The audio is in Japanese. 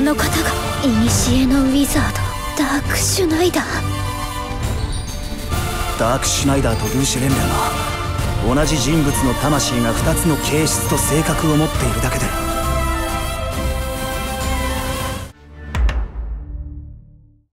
この方が古のウィザードダークシュナイダー。ダークシュナイダーとルーシュレンレンは同じ人物の魂が2つの形質と性格を持っているだけで